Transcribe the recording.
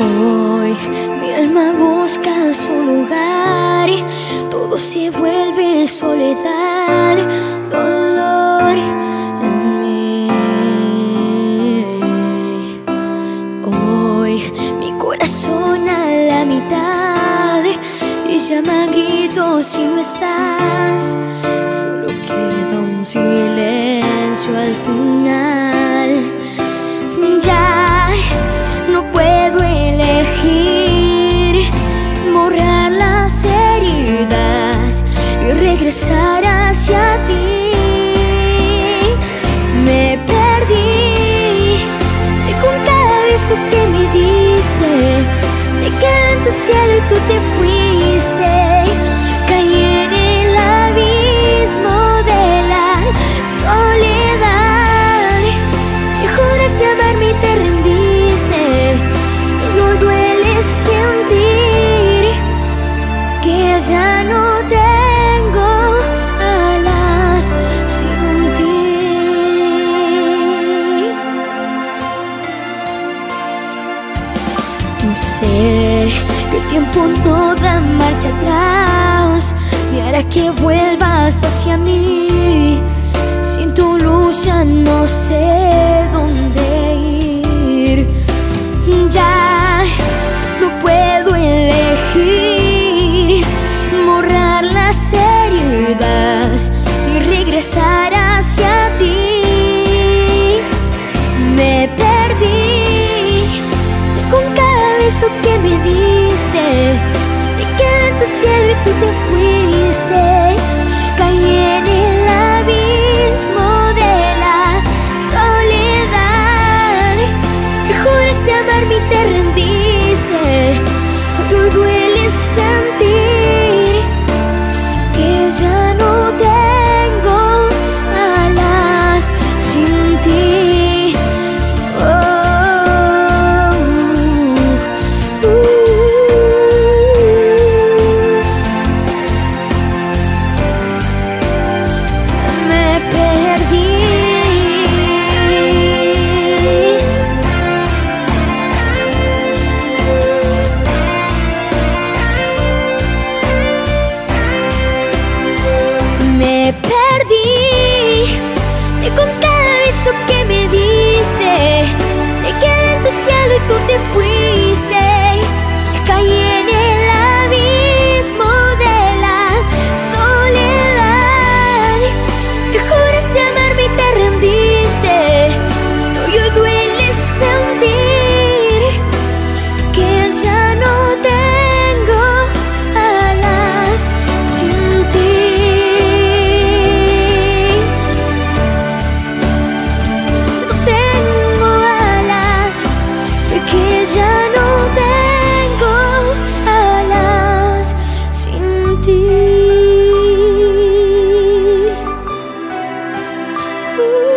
Hoy mi alma busca su lugar y todo se vuelve soledad, dolor en mí. Hoy mi corazón a la mitad y llama a gritos si no estás. Regresar hacia ti. Me perdí y con cada beso que me diste, me quedé en tu cielo y tú te fuiste. Caí Sé que el tiempo no da marcha atrás y hará que vuelvas hacia mí. Sin tu luz ya no sé dónde ir. Ya no puedo elegir borrar las heridas y regresar hacia que me diste. Me quedé en tu cielo y tú te fuiste. Caí sol y tú te fuiste. Caí Ooh.